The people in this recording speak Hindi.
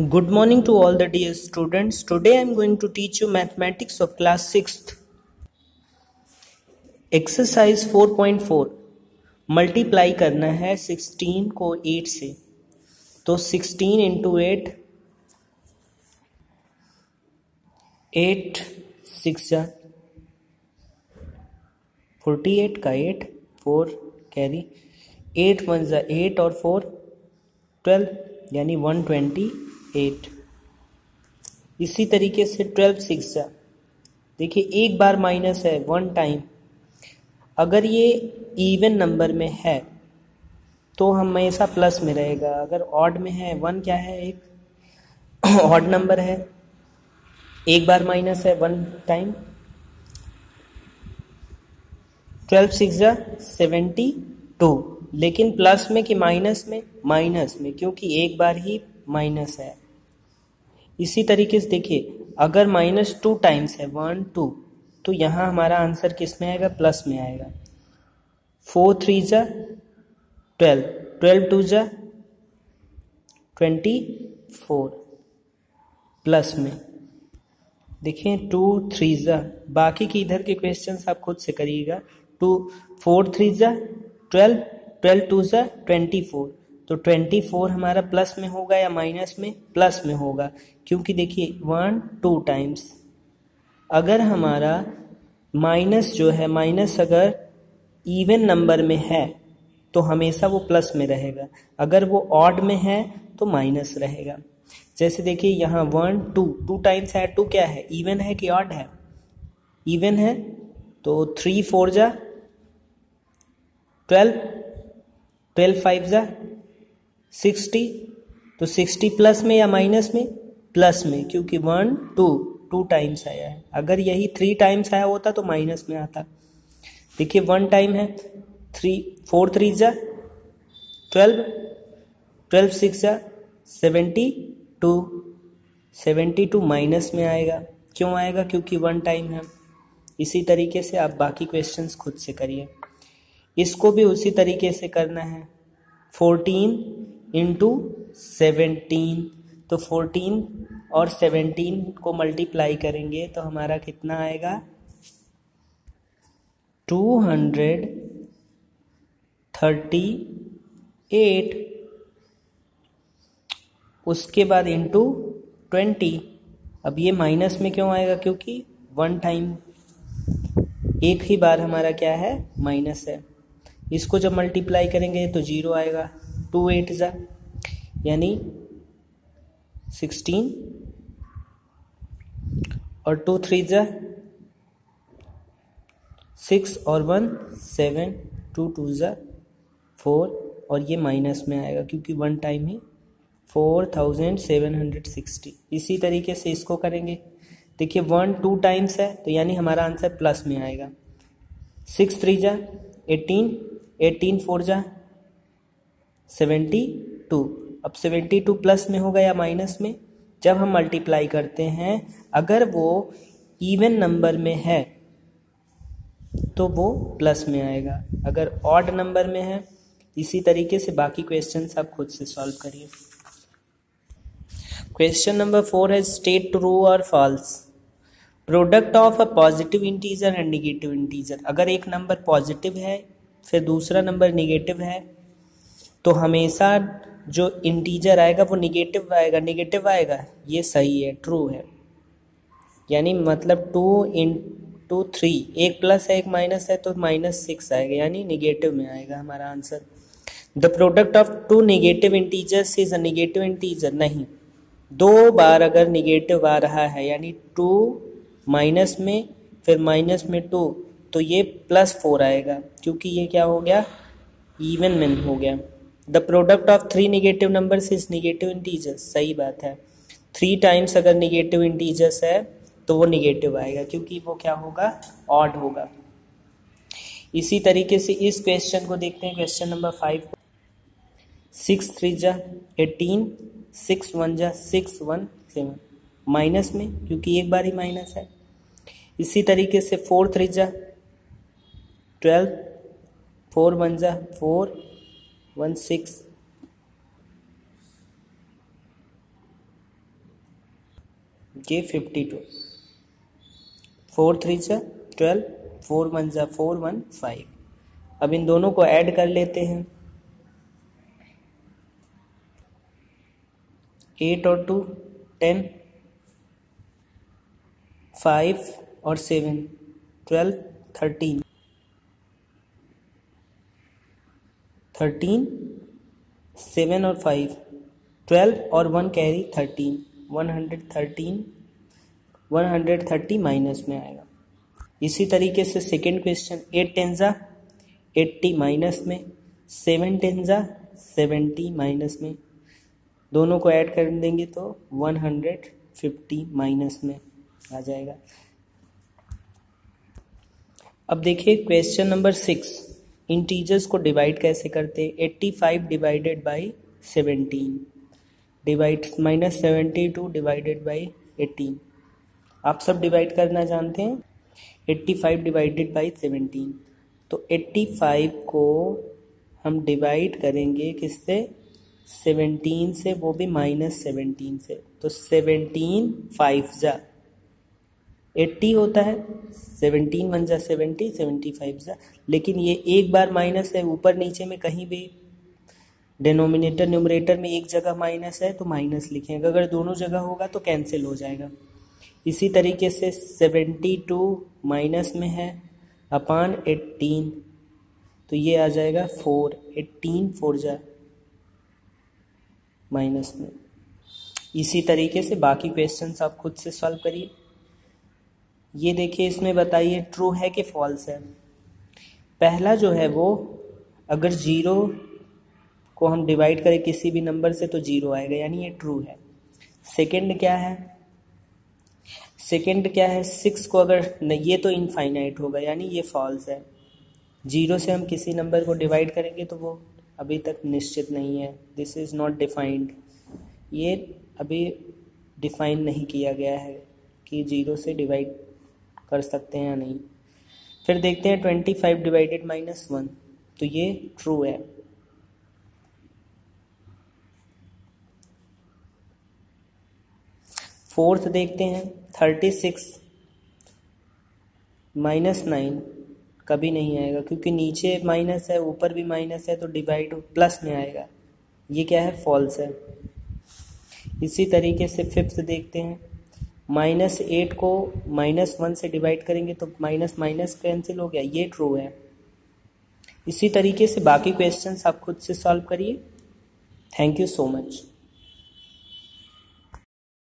Good morning to all the dear students today I am going to teach you mathematics of class six exercise 4.4 multiply करना है 16 को 8 से. तो 16 into eight eight six forty eight का eight four carry eight one ज़ा एट और फोर ट्वेल्व यानी वन ट्वेंटी एट। इसी तरीके से ट्वेल्व, सिक्स देखिए, एक बार माइनस है, वन टाइम। अगर ये इवन नंबर में है तो हमेशा प्लस में रहेगा। अगर ऑड में है, वन क्या है, एक ऑड नंबर है। एक बार माइनस है, one time. Twelve, six seventy two. लेकिन प्लस में कि माइनस में? माइनस में, क्योंकि एक बार ही माइनस है। इसी तरीके से देखिए, अगर माइनस टू टाइम्स है वन टू तो यहाँ हमारा आंसर किसमें आएगा? प्लस में आएगा। फोर थ्री जा ट्वेल्व ट्वेल्व टू जा ट्वेंटी फोर प्लस में। देखिए टू थ्री जा। बाकी के इधर के क्वेश्चन आप खुद से करिएगा। टू फोर थ्री जा ट्वेल्व ट्वेल्व टू जा ट्वेंटी फोर तो ट्वेंटी फोर हमारा प्लस में होगा या माइनस में? प्लस में होगा। क्योंकि देखिए वन टू टाइम्स अगर हमारा माइनस जो है माइनस अगर इवन नंबर में है तो हमेशा वो प्लस में रहेगा। अगर वो ऑड में है तो माइनस रहेगा। जैसे देखिए, यहाँ वन टू टू टाइम्स है टू क्या है? इवन है कि ऑड है? इवन है तो थ्री फोर जा। ट्वेल्व ट्वेल्व फाइव जा। सिक्सटी तो सिक्सटी प्लस में या माइनस में? प्लस में, क्योंकि वन, टू टू टाइम्स आया है। अगर यही थ्री टाइम्स आया होता तो माइनस में आता। देखिए, वन टाइम है, थ्री, फोर थ्री जा, ट्वेल्व ट्वेल्व सिक्स जा, seventy two seventy two minus में आएगा। क्यों आएगा? क्योंकि वन टाइम है। इसी तरीके से आप बाकी क्वेश्चंस खुद से करिए। इसको भी उसी तरीके से करना है। फोर्टीन इंटू सेवेंटीन तो फोर्टीन और सेवेंटीन को मल्टीप्लाई करेंगे तो हमारा कितना आएगा? टू हंड्रेड थर्टी एट उसके बाद इंटू ट्वेंटी अब ये माइनस में क्यों आएगा? क्योंकि वन टाइम एक ही बार हमारा क्या है? माइनस है. इसको जब मल्टीप्लाई करेंगे तो ज़ीरो आएगा. टू एट ज़ा यानी सिक्सटीन और टू थ्री ज़ा सिक्स और वन सेवन टू टू ज़ा फोर और ये माइनस में आएगा क्योंकि वन टाइम ही four thousand seven hundred sixty इसी तरीके से इसको करेंगे। देखिए वन टू टाइम्स है तो यानी हमारा आंसर प्लस में आएगा। सिक्स थ्री जा एटीन एटीन फोर जा सेवेंटी टू। अब सेवेंटी टू प्लस में होगा या माइनस में? जब हम मल्टीप्लाई करते हैं, अगर वो इवन नंबर में है तो वो प्लस में आएगा। अगर ऑड नंबर में है, इसी तरीके से बाकी क्वेश्चन आप खुद से सॉल्व करिए। क्वेश्चन नंबर फोर है स्टेट ट्रू और false product of a positive integer and negative integer अगर एक नंबर पॉजिटिव है, फिर दूसरा नंबर निगेटिव है तो हमेशा जो इंटीजर आएगा वो निगेटिव आएगा निगेटिव आएगा। ये सही है ट्रू है। यानी मतलब टू इन टू थ्री एक प्लस है, एक माइनस है तो माइनस सिक्स आएगा। यानी निगेटिव में आएगा हमारा answer the product of two negative integers is a negative integer नहीं। दो बार अगर निगेटिव आ रहा है, यानी टू माइनस में, फिर माइनस में टू तो ये प्लस फोर आएगा। क्योंकि ये क्या हो गया? इवन में हो गया। The product of three negative numbers is negative integers सही बात है। थ्री टाइम्स अगर निगेटिव इंटीजर्स है तो वो निगेटिव आएगा, क्योंकि वो क्या होगा? ऑड होगा। इसी तरीके से इस क्वेश्चन को देखते हैं। Question number five six three जा एटीन सिक्स वन जा सिक्स वन सेवन माइनस में, क्योंकि एक बार ही माइनस है। इसी तरीके से फोर थ्री जा ट्वेल्व फोर वन जा फोर वन सिक्स जे फिफ्टी टू फोर थ्री सा ट्वेल्व फोर वन ज़ा फोर वन फाइव अब इन दोनों को ऐड कर लेते हैं। एट और टू टेन फाइव और seven twelve thirteen thirteen seven और फाइव ट्वेल्व और one carry thirteen one hundred thirteen one hundred thirty minus में आएगा। इसी तरीके से सेकेंड क्वेश्चन एट टेंजा एट्टी माइनस में सेवन टेंजा सेवेंटी माइनस में। दोनों को ऐड कर देंगे तो वन हंड्रेड फिफ्टी माइनस में आ जाएगा। अब देखिए क्वेश्चन नंबर सिक्स इंटीजर्स को डिवाइड कैसे करते eighty five divided by seventeen divide minus seventy two divided by eighteen आप सब डिवाइड करना जानते हैं? Eighty five divided by seventeen तो एट्टी फाइव को हम डिवाइड करेंगे किससे? सेवेंटीन से, वो भी माइनस सेवेंटीन से. तो सेवेंटीन फाइव जा. एट्टी होता है, सेवनटीन वन जा सेवेंटी सेवेंटी फाइव जा। लेकिन ये एक बार माइनस है, ऊपर नीचे में कहीं भी डिनोमिनेटर, न्यूमरेटर में एक जगह माइनस है तो माइनस लिखेंगे। अगर दोनों जगह होगा तो कैंसिल हो जाएगा। इसी तरीके से सेवेंटी टू माइनस में है, अपान एट्टीन तो ये आ जाएगा फोर। एट्टीन फोर जा माइनस में। इसी तरीके से बाकी क्वेश्चंस आप खुद से सॉल्व करिए। ये देखिए, इसमें बताइए ट्रू है कि फॉल्स है? पहला जो है वो, अगर ज़ीरो को हम डिवाइड करें किसी भी नंबर से तो ज़ीरो आएगा, यानी ये ट्रू है। सेकंड क्या है? सेकंड क्या है? सिक्स को अगर नहीं ये तो इनफाइनाइट होगा, यानी ये फॉल्स है। ज़ीरो से हम किसी नंबर को डिवाइड करेंगे तो वो अभी तक निश्चित नहीं है। दिस इज़ नॉट डिफाइंड ये अभी डिफाइन नहीं किया गया है कि ज़ीरो से डिवाइड कर सकते हैं या नहीं। फिर देखते हैं twenty five divided minus one तो ये ट्रू है। फोर्थ देखते हैं थर्टी सिक्स माइनस नाइन कभी नहीं आएगा, क्योंकि नीचे माइनस है, ऊपर भी माइनस है तो डिवाइड प्लस में आएगा। ये क्या है? फॉल्स है। इसी तरीके से फिफ्थ देखते हैं। माइनस एट को माइनस वन से डिवाइड करेंगे तो माइनस माइनस कैंसिल हो गया। ये ट्रू है। इसी तरीके से बाकी क्वेश्चंस आप खुद से सॉल्व करिए। Thank you so much